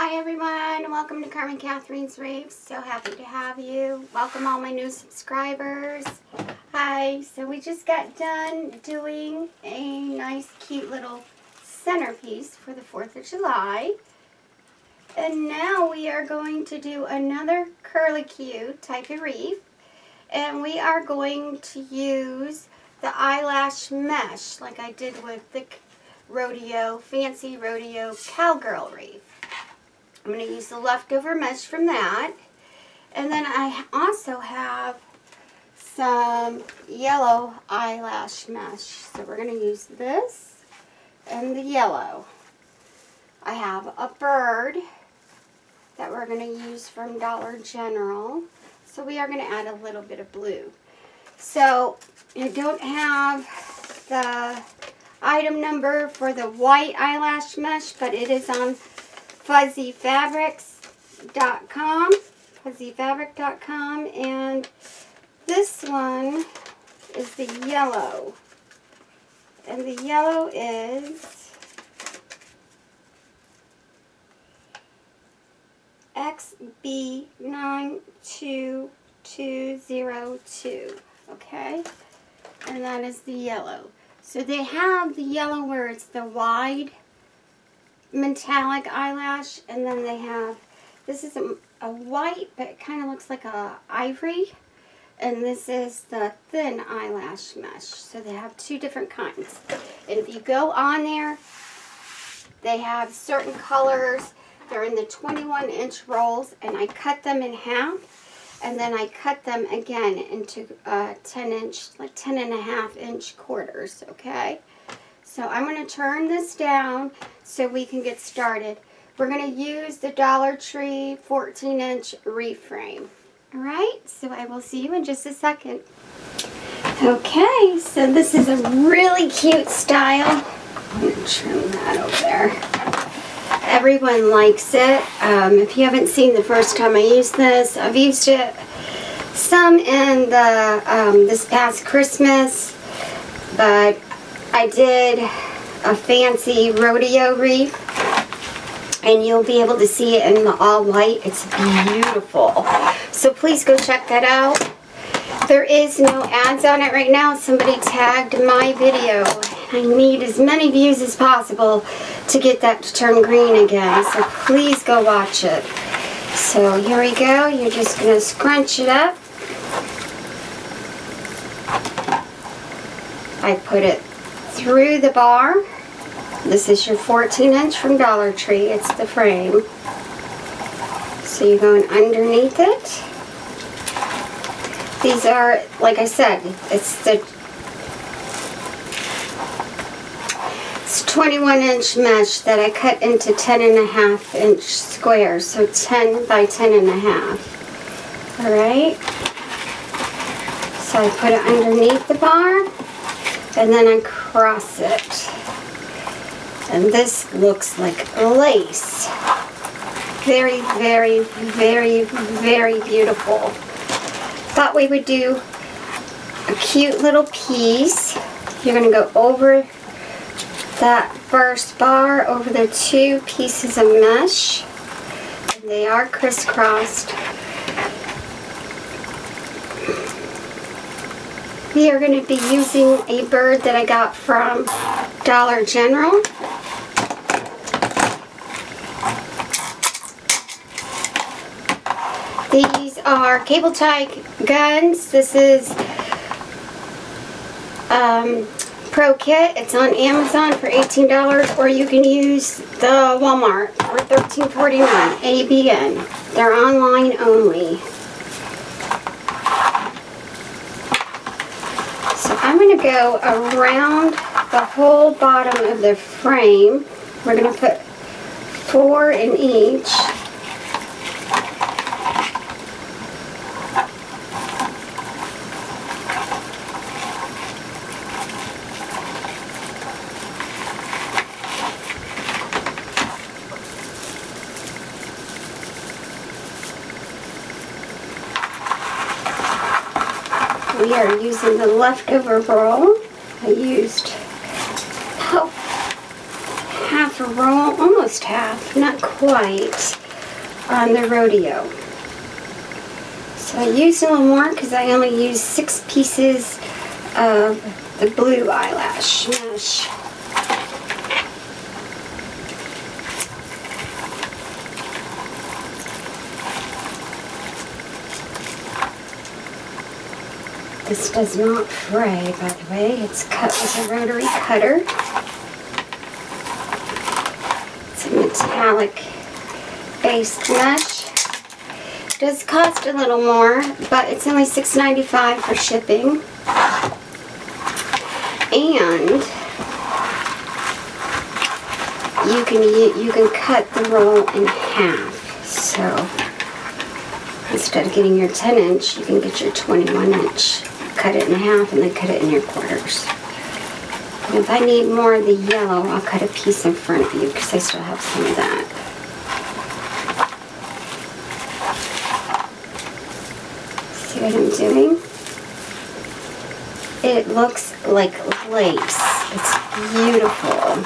Hi everyone, welcome to Carmen Katharine's Wreaths. So happy to have you. Welcome all my new subscribers. Hi, so we just got done doing a nice cute little centerpiece for the 4th of July. And now we are going to do another curlicue type of wreath. And we are going to use the eyelash mesh like I did with the rodeo, fancy rodeo cowgirl wreath. I'm going to use the leftover mesh from that. And then I also have some yellow eyelash mesh. So we're going to use this and the yellow. I have a bird that we're going to use from Dollar General. So we are going to add a little bit of blue. So I don't have the item number for the white eyelash mesh, but it is on fuzzyfabrics.com, fuzzyfabric.com, and this one is the yellow. And the yellow is XB92202, okay? And that is the yellow. So they have the yellow where it's the wide metallic eyelash and then they have this is a, a white but it kind of looks like a ivory. And this is the thin eyelash mesh. So they have two different kinds. And if you go on there they have certain colors. They're in the 21 inch rolls and I cut them in half and then I cut them again into uh, 10 inch like 10 and a half inch quarters okay so I'm going to turn this down so we can get started. We're going to use the Dollar Tree 14 inch reframe. Alright, so I will see you in just a second. Okay, so this is a really cute style. Trim that over there. Everyone likes it. Um, if you haven't seen the first time I used this, I've used it some in the um, this past Christmas, but I did a fancy rodeo wreath and you'll be able to see it in the all white. It's beautiful. So please go check that out. There is no ads on it right now. Somebody tagged my video. I need as many views as possible to get that to turn green again. So please go watch it. So here we go. You're just going to scrunch it up. I put it through the bar. This is your 14 inch from Dollar Tree. It's the frame. So you're going underneath it. These are, like I said, it's the it's 21 inch mesh that I cut into 10 and a half inch squares. So 10 by 10 and a half. Alright. So I put it underneath the bar and then I cross it. And this looks like lace. Very, very, very, very beautiful. Thought we would do a cute little piece. You're going to go over that first bar over the two pieces of mesh. And they are crisscrossed. We are going to be using a bird that I got from Dollar General. These are cable tie guns. This is um, Pro Kit. It's on Amazon for $18 or you can use the Walmart for $13.49. ABN. They're online only. I'm going to go around the whole bottom of the frame. We're going to put four in each. Using the leftover roll. I used oh, half half a roll, almost half, not quite, on the rodeo. So I used a little more because I only used six pieces of the blue eyelash mesh. This does not fray, by the way. It's cut with a rotary cutter. It's a metallic based mesh. It does cost a little more, but it's only $6.95 for shipping. And you can you can cut the roll in half. So instead of getting your 10 inch, you can get your 21 inch cut it in half and then cut it in your quarters. And if I need more of the yellow, I'll cut a piece in front of you because I still have some of that. See what I'm doing? It looks like lace. It's beautiful.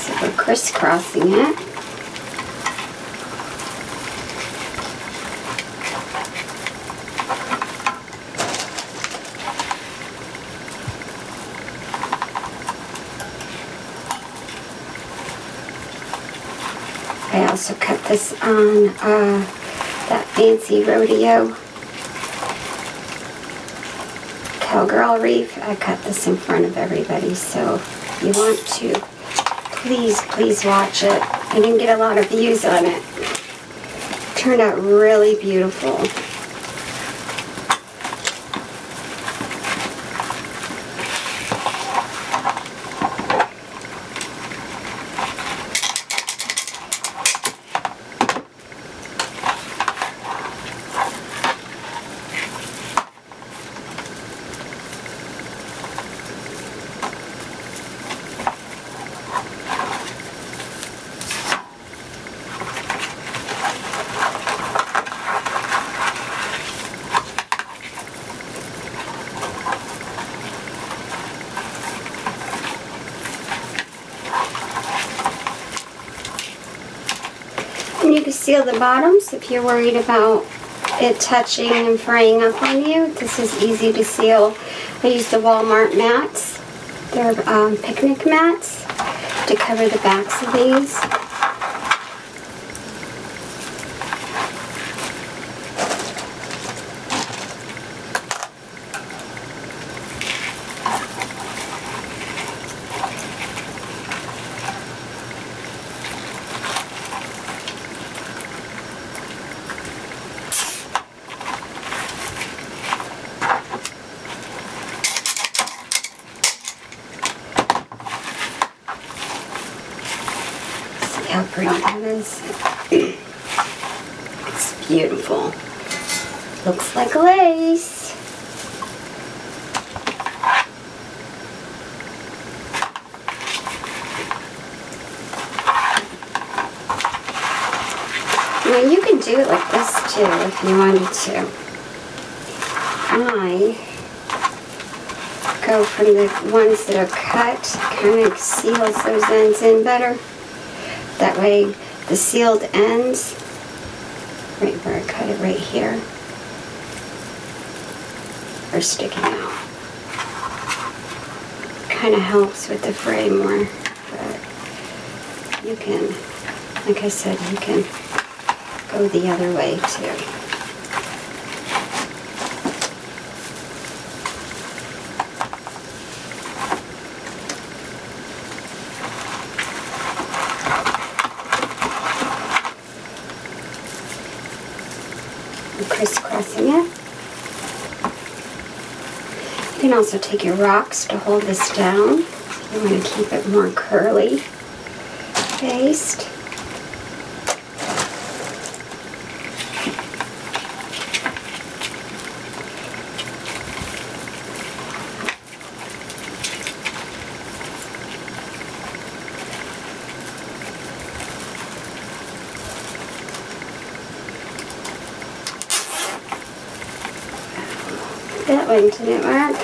So we're crisscrossing it. I also on uh, that fancy rodeo cowgirl wreath. I cut this in front of everybody, so if you want to, please, please watch it. I didn't get a lot of views on it. it turned out really beautiful. And you can seal the bottoms if you're worried about it touching and fraying up on you. This is easy to seal. I use the Walmart mats. They're um, picnic mats to cover the backs of these. See how pretty that is? It's beautiful. Looks like lace. Now you can do it like this too if you wanted to. I go from the ones that are cut, kind of seals those ends in better. That way the sealed ends, right where I cut it right here, are sticking out. Kind of helps with the fray more, but you can, like I said, you can go the other way too. Crisscrossing it. You can also take your rocks to hold this down. You want to keep it more curly based. That one didn't work.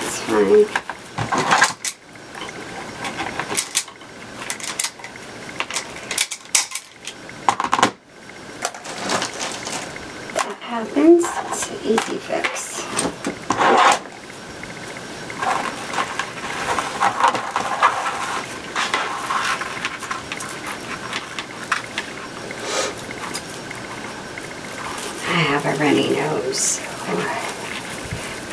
It's fine. happens. It's an easy fix. I have a runny nose.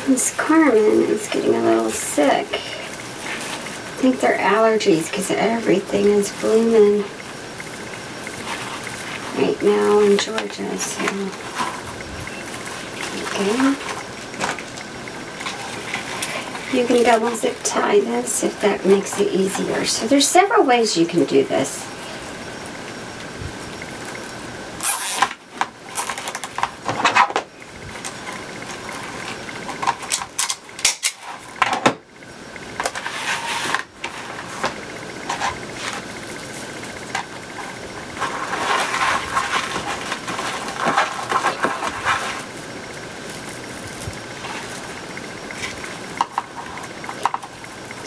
Miss Carmen is getting a little sick. I think they're allergies because everything is blooming right now in Georgia. So, okay. You can double zip tie this if that makes it easier. So there's several ways you can do this.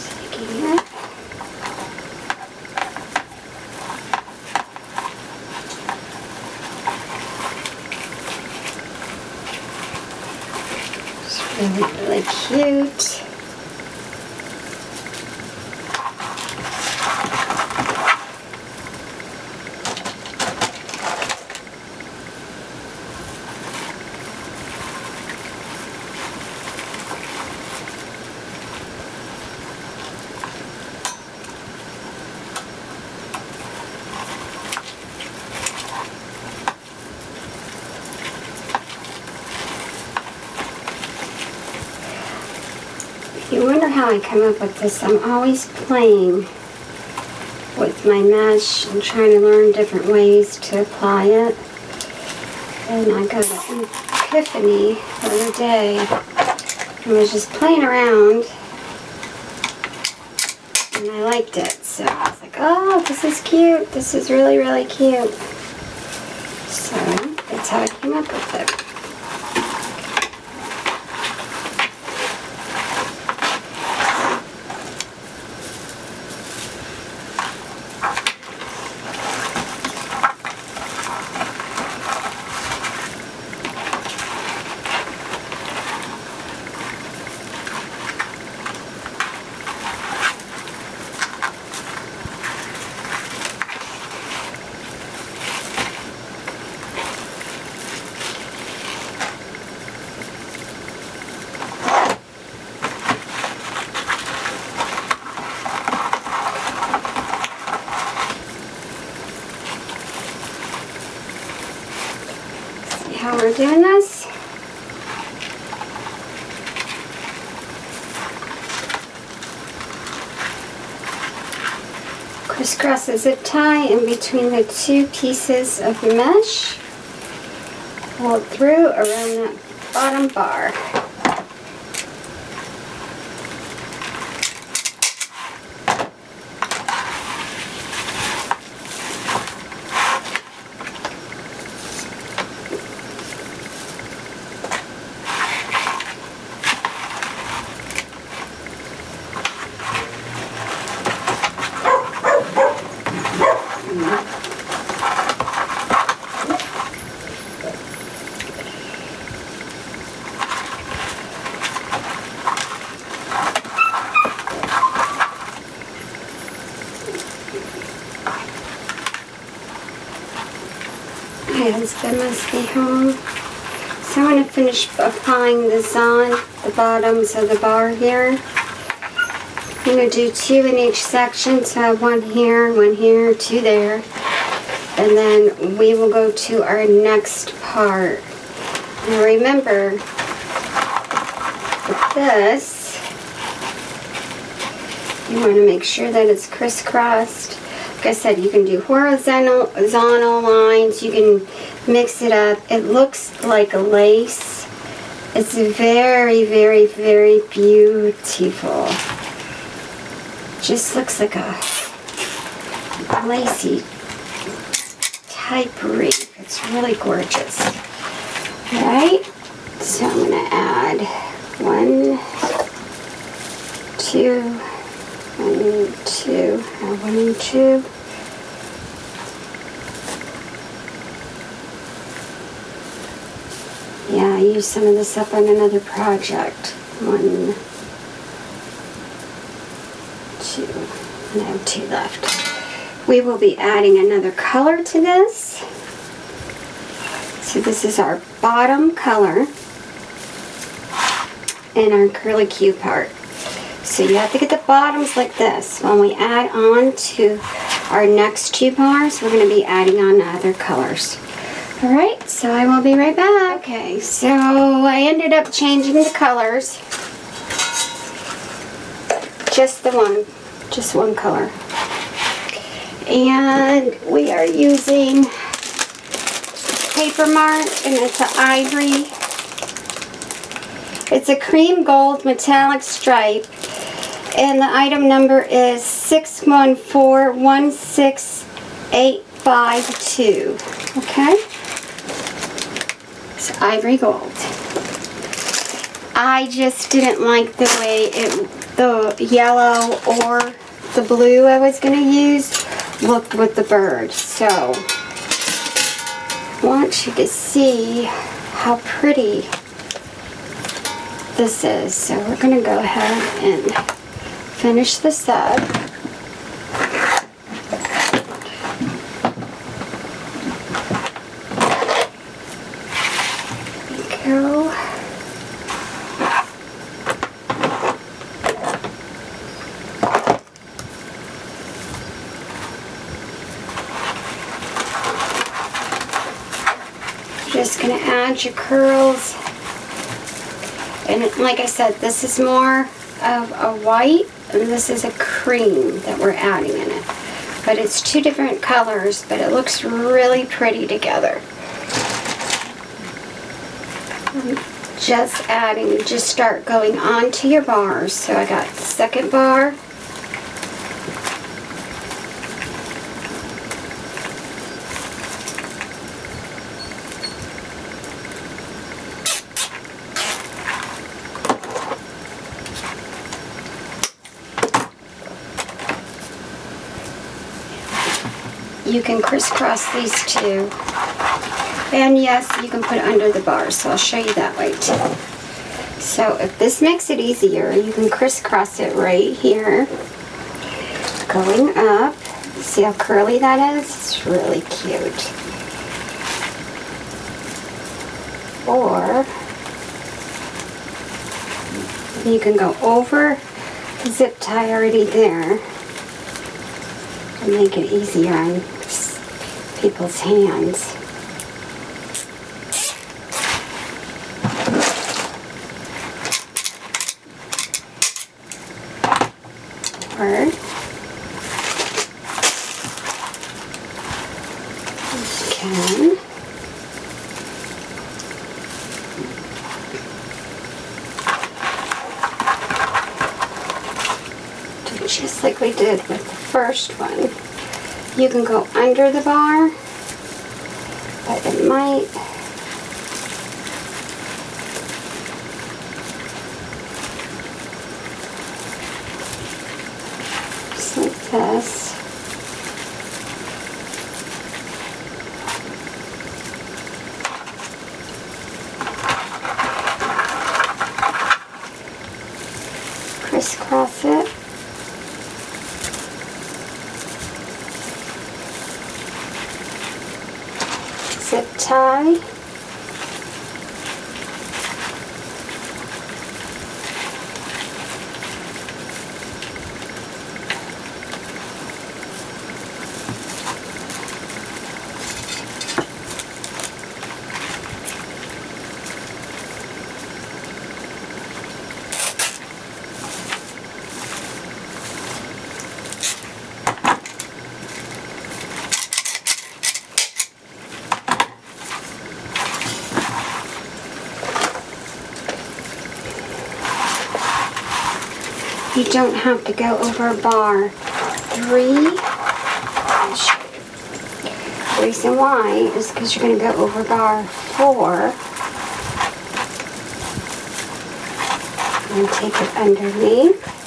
Taking it. It's cute. If you wonder how I come up with this, I'm always playing with my mesh and trying to learn different ways to apply it. And I got an epiphany the other day. I was just playing around and I liked it. So I was like, oh, this is cute. This is really, really cute. So that's how I came up with it. This? Crisscross a zip tie in between the two pieces of mesh. Pull it through around that bottom bar. My husband must be. So I'm going to finish applying this on the bottoms of the bar here. I'm going to do two in each section, so one here, one here, two there. And then we will go to our next part. Now remember, with this, you want to make sure that it's crisscrossed. Like I said, you can do horizontal, horizontal lines. You can mix it up. It looks like a lace. It's very, very, very beautiful. Just looks like a lacy type wreath. It's really gorgeous. Alright, so I'm to add one, two, one, two, uh, one two. Yeah, I used some of this up on another project. One, two, and I have two left. We will be adding another color to this. So this is our bottom color and our curly Q part. So you have to get the bottoms like this. When we add on to our next two bars, we're going to be adding on other colors. Alright, so I will be right back. Okay, so I ended up changing the colors. Just the one, just one color. And we are using Paper Mart, and it's an ivory. It's a cream gold metallic stripe and the item number is 61416852. Okay? Ivory gold. I just didn't like the way it, the yellow or the blue I was going to use looked with the bird. So, I want you to see how pretty this is. So we're going to go ahead and finish this up. go. just your curls. And like I said, this is more of a white and this is a cream that we're adding in it. But it's two different colors, but it looks really pretty together. Just adding, just start going on to your bars. So I got the second bar, you can crisscross these two. And yes, you can put it under the bar, so I'll show you that way too. So if this makes it easier, you can crisscross it right here. Going up. See how curly that is? It's really cute. Or you can go over the zip tie already there and make it easier on people's hands. Just like we did with the first one. You can go under the bar, but it might just like this. Crisscross it. zip tie. You don't have to go over bar three. The reason why is because you're going to go over bar four. And take it underneath.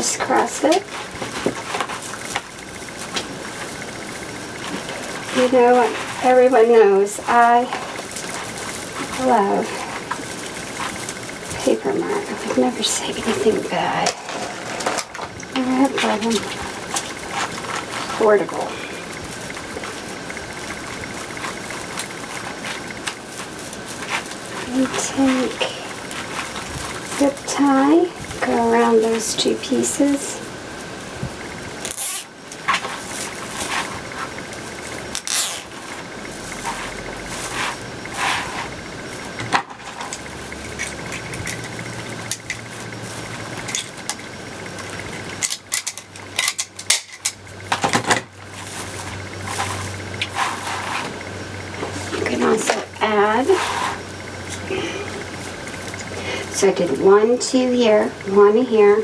crisscross it. You know what? Everyone knows I love Paper Mart. I would never say anything bad. Never have problem. Portable. You take zip tie, go around those two pieces. You can also add so I did one, two here, one here.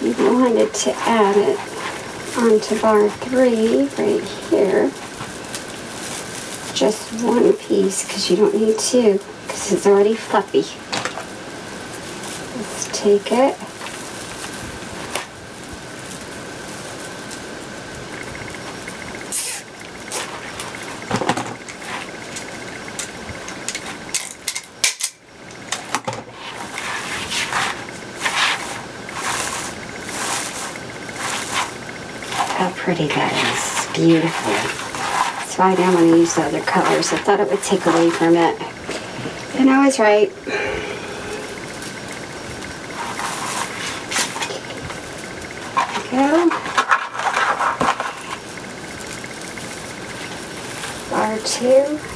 You wanted to add it onto bar three right here, just one piece because you don't need two because it's already fluffy. Let's take it. beautiful. why I didn't want to use the other colors. I thought it would take away from it. And I was right. go. R2.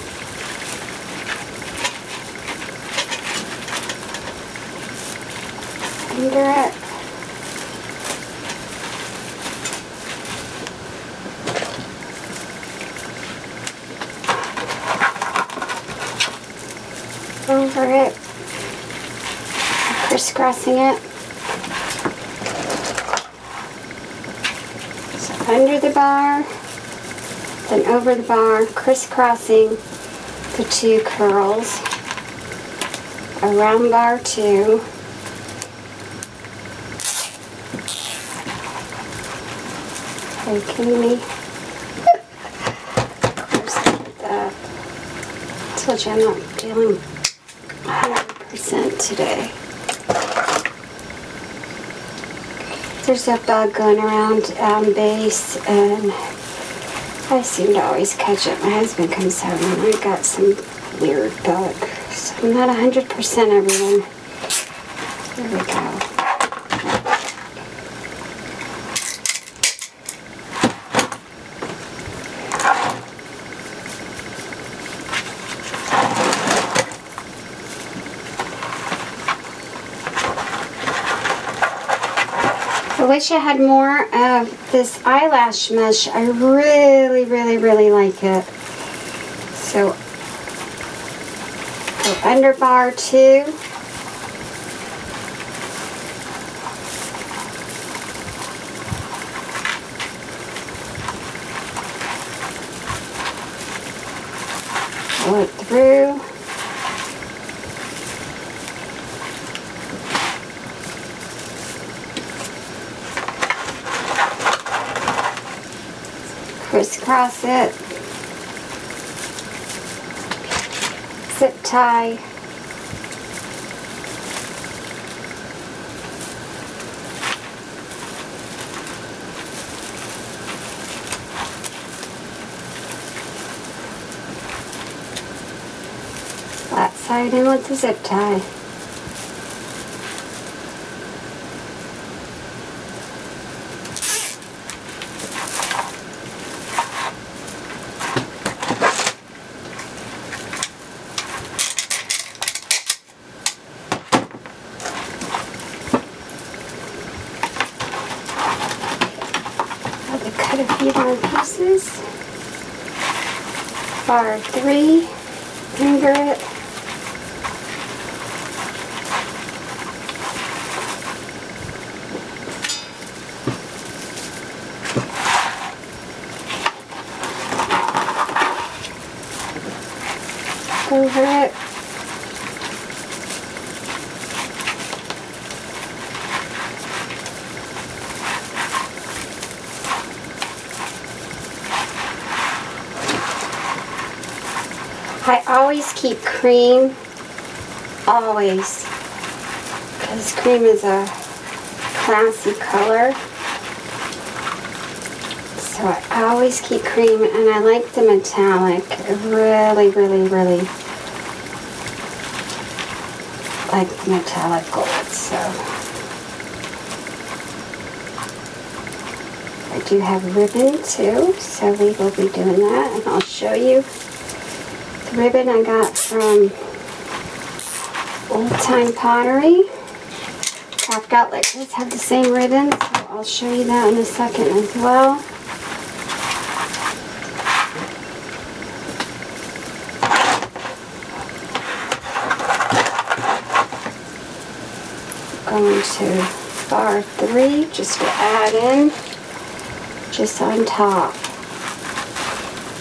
Bar, then over the bar, crisscrossing the two curls around bar two. Taking me. Of course, I. Told you I'm not dealing 100% today. There's a bug going around um, base and I seem to always catch it. My husband comes home and I got some weird bug. So I'm not 100% everyone. There we go. I wish I had more of this eyelash mesh. I really, really, really like it. So, go under bar two. Pull it through. Crisscross it, zip tie, flat side in with the zip tie. Had to cut a few more pieces. Bar three, finger it. Over it. I always keep cream, always, because cream is a classy color. So I always keep cream and I like the metallic. Really, really, really like the metallic gold. So I do have ribbon too, so we will be doing that and I'll show you ribbon I got from Old Time Pottery. Craft Outlets have the same ribbon, so I'll show you that in a second as well. going to bar three just to add in just on top.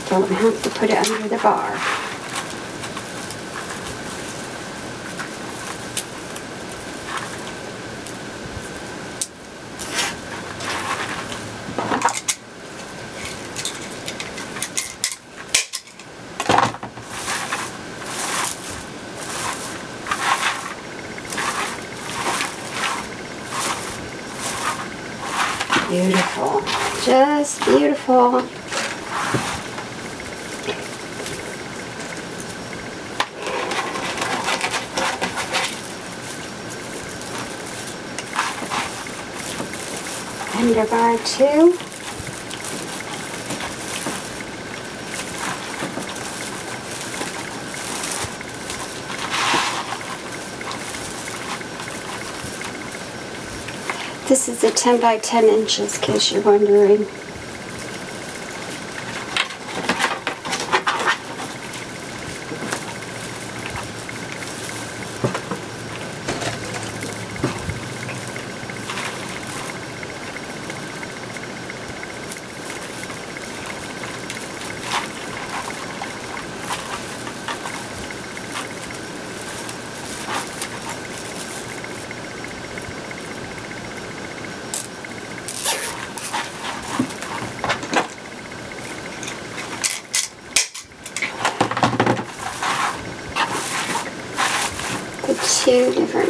Don't have to put it under the bar. Beautiful. Just beautiful. Two. This is a 10 by 10 inches, in case you're wondering. The two different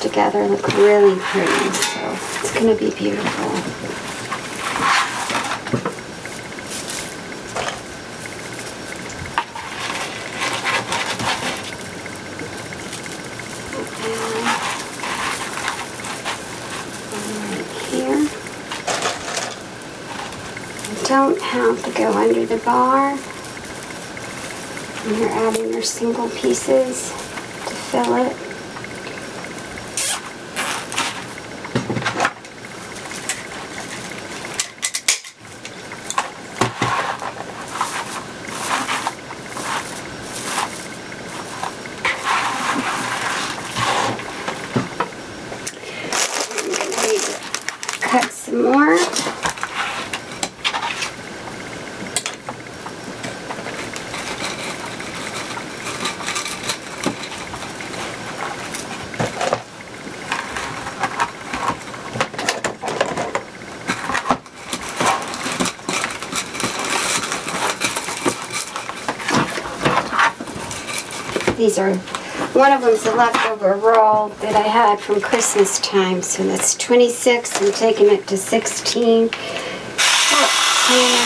together look really pretty, so it's going to be beautiful. Here. Don't have to go under the bar when you're adding your single pieces to fill it. I'm gonna need to cut some more. Are, one of them's a leftover roll that I had from Christmas time, so that's 26. I'm taking it to 16. 14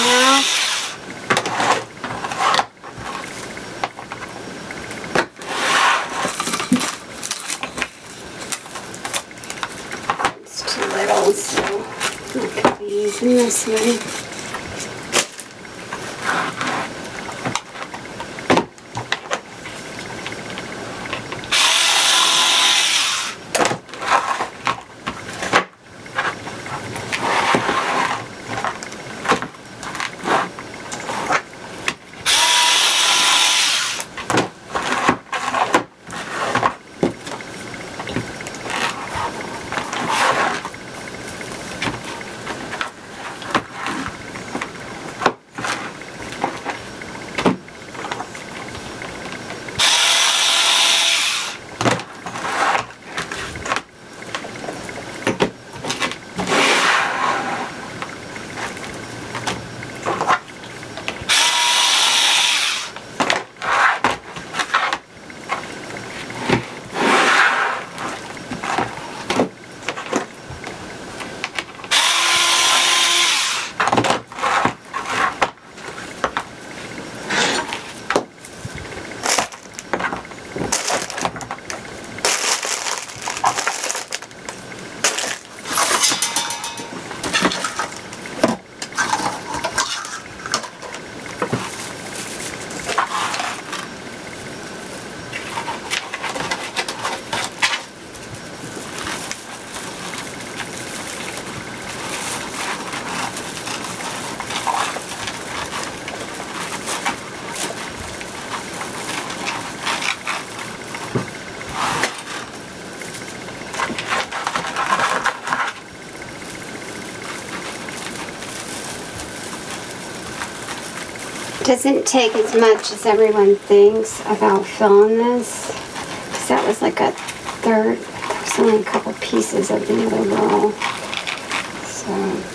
doesn't take as much as everyone thinks about filling this. Because that was like a third, there's only a couple pieces of the other roll. So.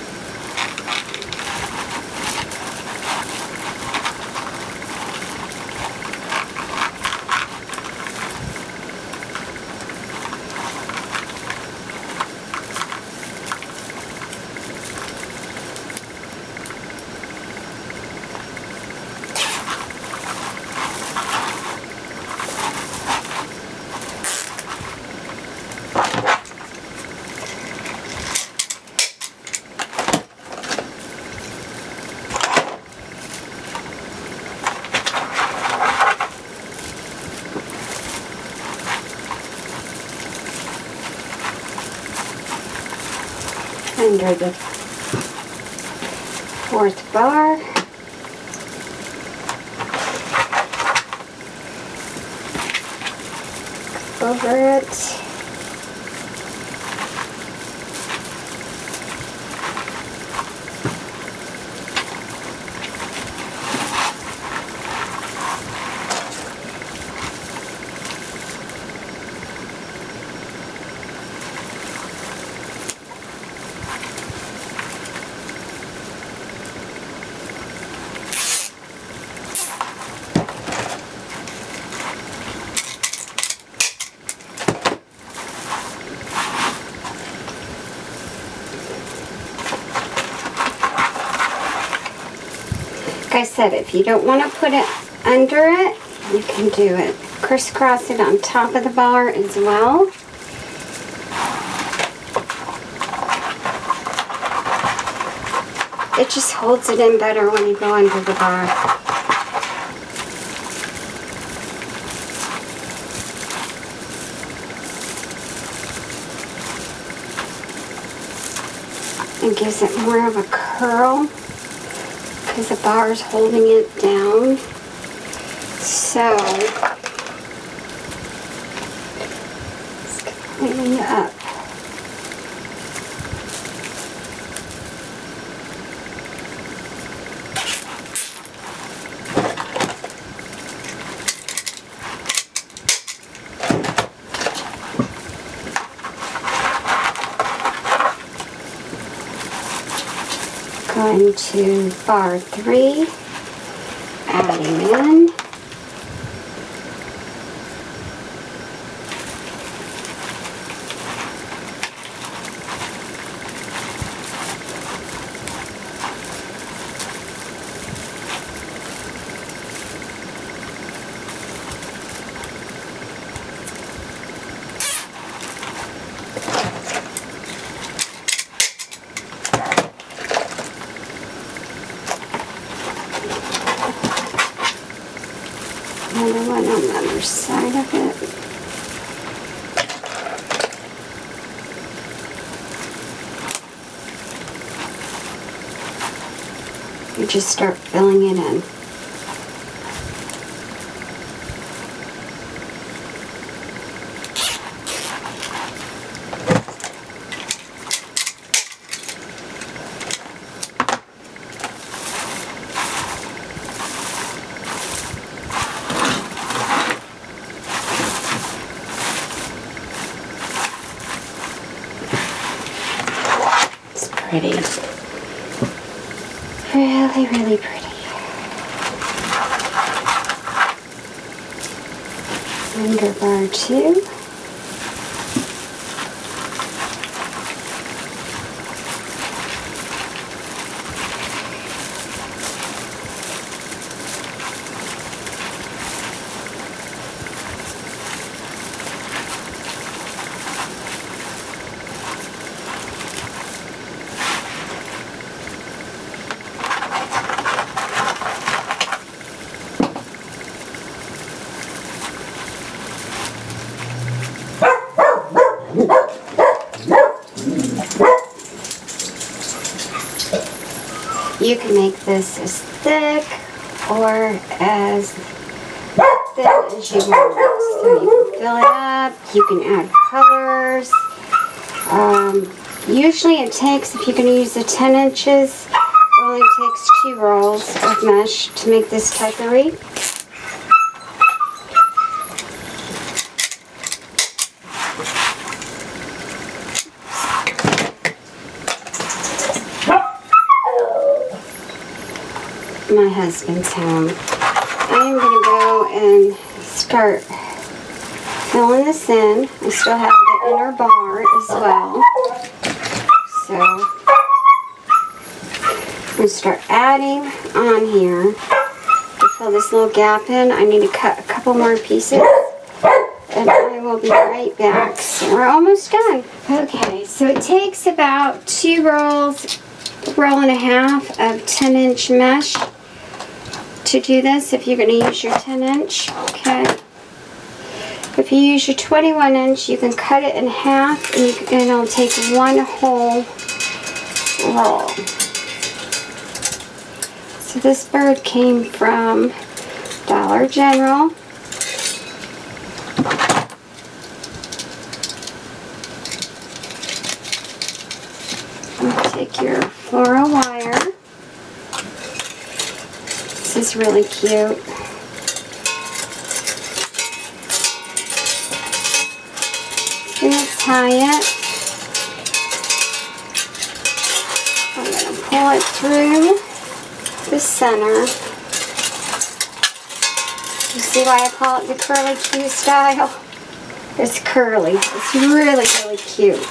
Under the fourth bar. Over it. Said, if you don't want to put it under it, you can do it. Crisscross it on top of the bar as well. It just holds it in better when you go under the bar. It gives it more of a curl because the bar is holding it down. So, it's cleaning up. Going to bar three, adding in. Another one on the other side of it. You just start filling it in. It's pretty. Really, really pretty. Under bar two. You can make this as thick or as thin as you want. So you can fill it up, you can add colors. Um, usually it takes, if you're going to use the 10 inches, it only takes two rolls of mesh to make this type of wreath. My husband's home. I am going to go and start filling this in. I still have the inner bar as well. So I'm going to start adding on here to fill this little gap in. I need to cut a couple more pieces and I will be right back. We're almost done. Okay, so it takes about two rolls, roll and a half of 10 inch mesh to do this if you're going to use your 10 inch, okay? If you use your 21 inch, you can cut it in half and, you can, and it'll take one whole roll. So this bird came from Dollar General. take your floral wire is really cute. Tie it. I'm gonna pull it through the center. You see why I call it the curly Q style? It's curly. It's really, really cute.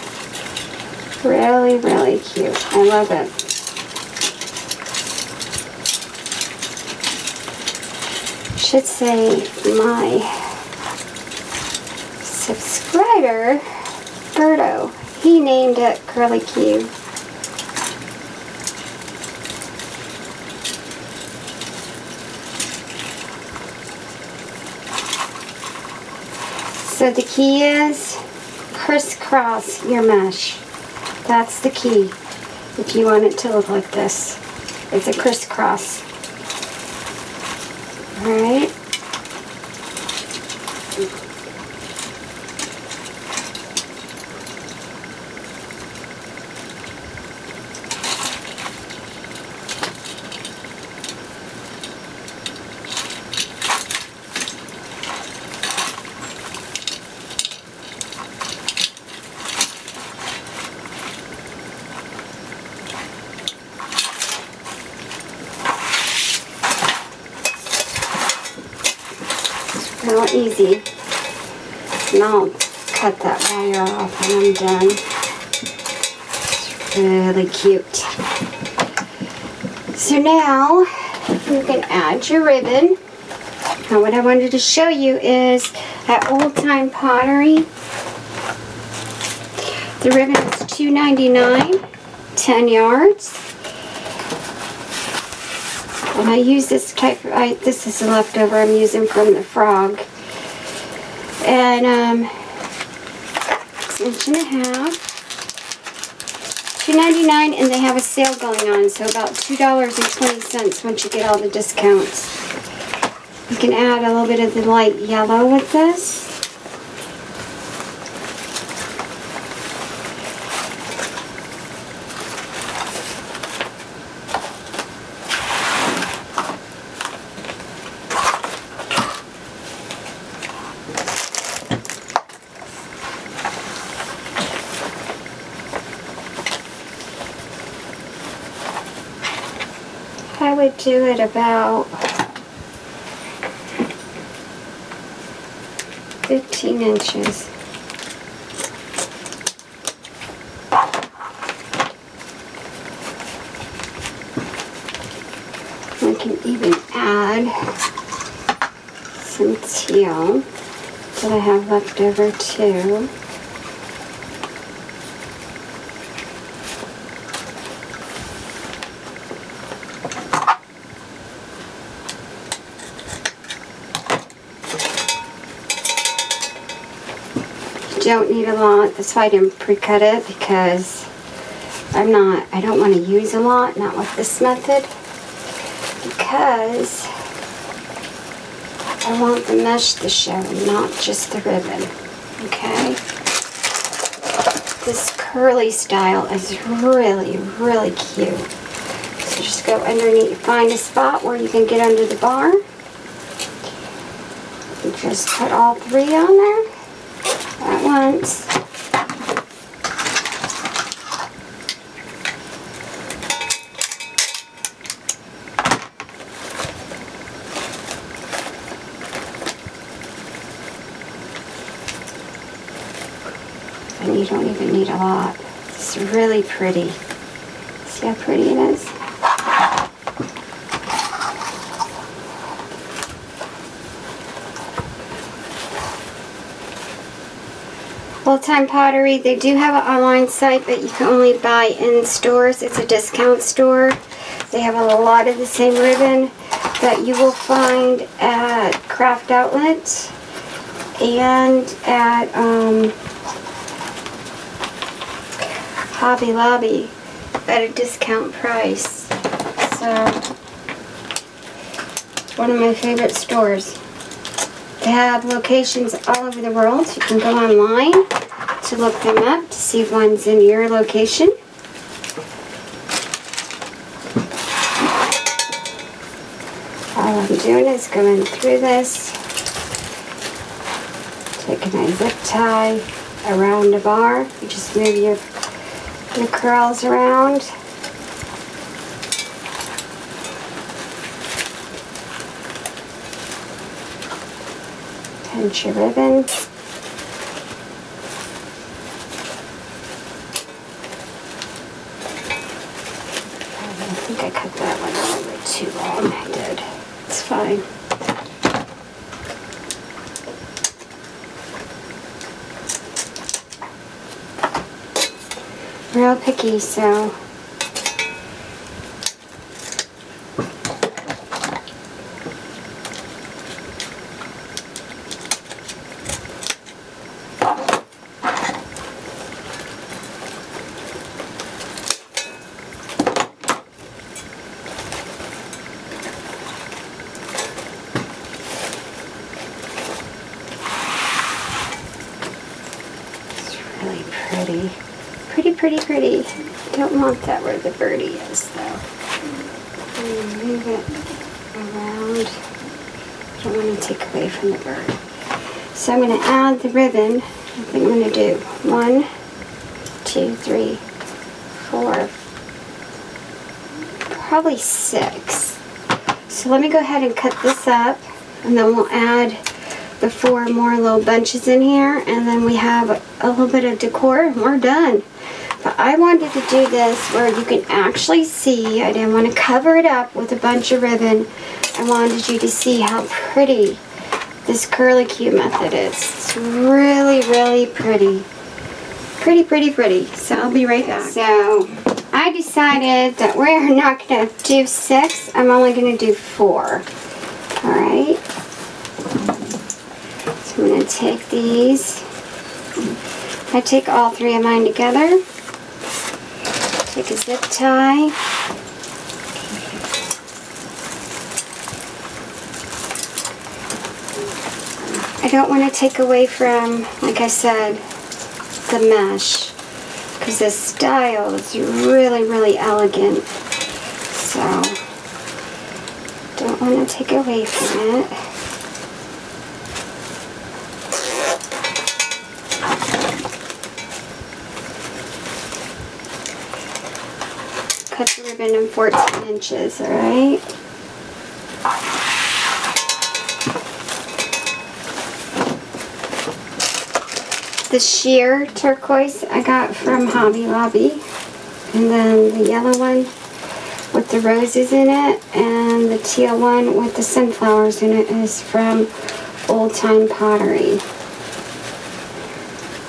Really, really cute. I love it. Should say my subscriber, Berto, he named it Curly Q. So the key is crisscross your mesh. That's the key if you want it to look like this. It's a crisscross. Alright. Real easy. And I'll cut that wire off when I'm done. It's really cute. So now you can add your ribbon. Now what I wanted to show you is at Old Time Pottery. The ribbon is $2.99, 10 yards. And I use this type, I, this is a leftover I'm using from the frog. And um, inch and a half. $2.99 and they have a sale going on, so about $2.20 once you get all the discounts. You can add a little bit of the light yellow with this. I it about 15 inches. We can even add some teal that I have left over too. Don't need a lot. That's why I didn't pre-cut it because I'm not, I don't want to use a lot, not with this method, because I want the mesh to show, not just the ribbon, okay? This curly style is really, really cute. So just go underneath, find a spot where you can get under the bar. And just put all three on there at once. And you don't even need a lot. It's really pretty. See how pretty it is? Old Time Pottery, they do have an online site, but you can only buy in stores. It's a discount store. They have a lot of the same ribbon that you will find at craft outlets and at um, Hobby Lobby at a discount price. So, one of my favorite stores. They have locations all over the world. You can go online to look them up to see if one's in your location. All I'm doing is going through this, taking a zip tie around the bar. You just move your, your curls around. Pinch your ribbon. I think I cut that one a little bit too long. I did. It's fine. Real picky, so It's really pretty. Pretty, pretty, pretty. Don't want that where the birdie is though. And move it around. Don't want to take away from the bird. So I'm going to add the ribbon. I think I'm going to do one, two, three, four, probably six. So let me go ahead and cut this up and then we'll add the four more little bunches in here and then we have a, little bit of decor and we're done. But I wanted to do this where you can actually see, I didn't want to cover it up with a bunch of ribbon. I wanted you to see how pretty this curly Q method is. It's really, really pretty. Pretty, pretty, pretty. So I'll be right back. So I decided that we're not going to do six. I'm only going to do four. Alright. So I'm going to take these. I take all three of mine together. Take a zip tie. I don't want to take away from, like I said, the mesh because the style is really, really elegant. So, don't want to take away from it. Cut the ribbon in 14 inches, alright? The sheer turquoise I got from Hobby Lobby. And then the yellow one with the roses in it. And the teal one with the sunflowers in it is from Old Time Pottery.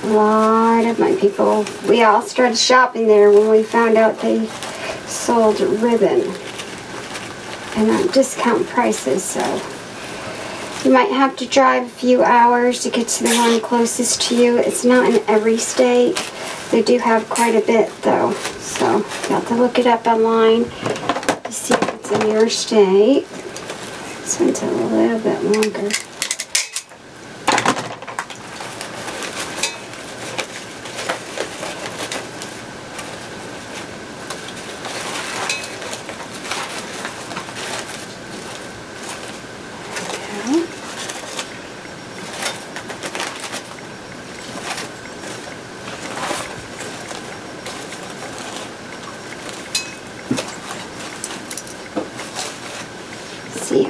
A lot of my people, we all started shopping there when we found out they sold ribbon. And at discount prices, so you might have to drive a few hours to get to the one closest to you. It's not in every state. They do have quite a bit though. So you have to look it up online to see if it's in your state. This one's a little bit longer.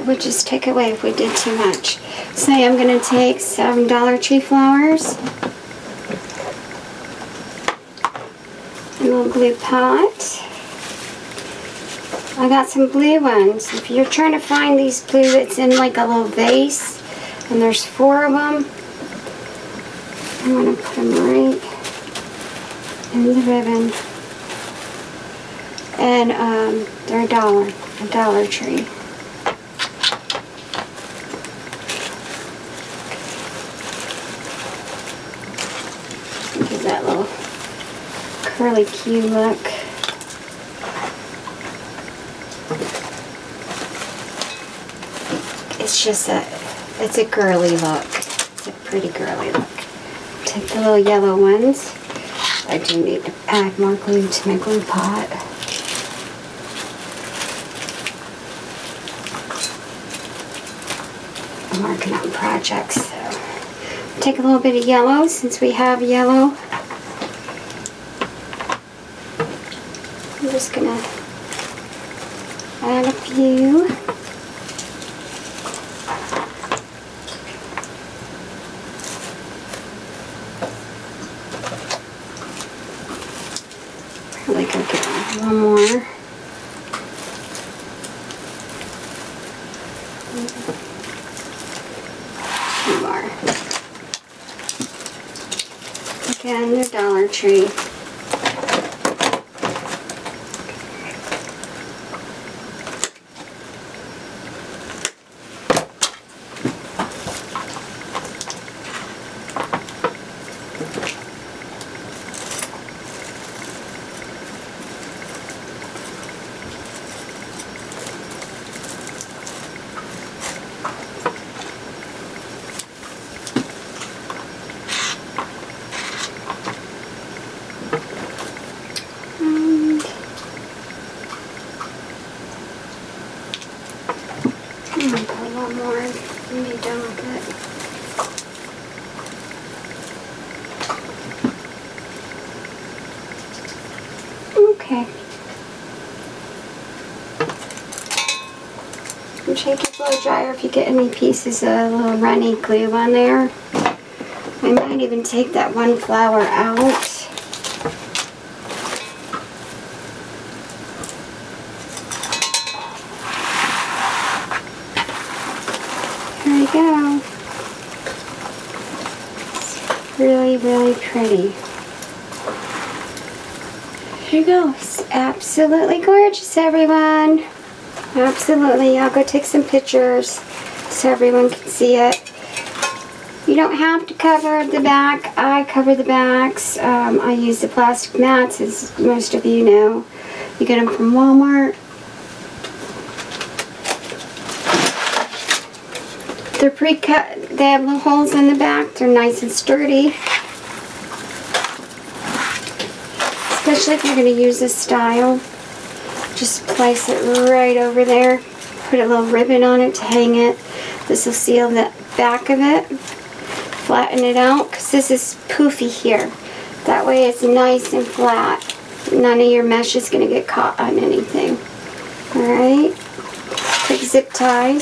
it would just take away if we did too much. So I'm going to take some Dollar Tree flowers. A little glue pot. I got some blue ones. If you're trying to find these blue, it's in like a little vase. And there's four of them. I'm going to put them right in the ribbon. And um, they're a dollar, a Dollar Tree. Give that little It's just a, it's a girly look. It's a pretty girly look. Take the little yellow ones. I do need to add more glue to my glue pot. I'm working on projects, so take a little bit of yellow since we have yellow. I'm just gonna add a few. Probably go get one more. Two more. Again, they're Dollar Tree. And I'm gonna put a lot more and be done with it. Okay. And take your blow dryer if you get any pieces of little runny glue on there. I might even take that one flower out. There we go. It's really, really pretty. There you go. It's absolutely gorgeous, everyone. Absolutely. I'll go take some pictures so everyone can see it. You don't have to cover the back. I cover the backs. Um, I use the plastic mats, as most of you know. You get them from Walmart. They're pre-cut. They have little holes in the back. They're nice and sturdy. Especially if you're going to use this style. Just place it right over there. Put a little ribbon on it to hang it. This will seal the back of it. Flatten it out because this is poofy here. That way it's nice and flat. None of your mesh is going to get caught on anything. Alright. Take zip ties.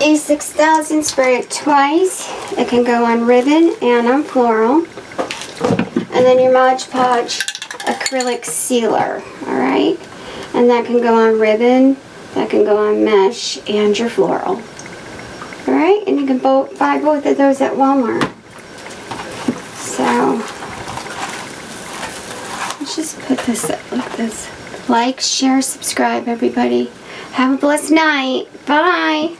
A6000, spray it twice. It can go on ribbon and on floral. And then your Mod Podge acrylic sealer, alright? And that can go on ribbon, that can go on mesh, and your floral. Alright, and you can buy both of those at Walmart. So, let's just put this up like this. Like, share, subscribe, everybody. Have a blessed night. Bye.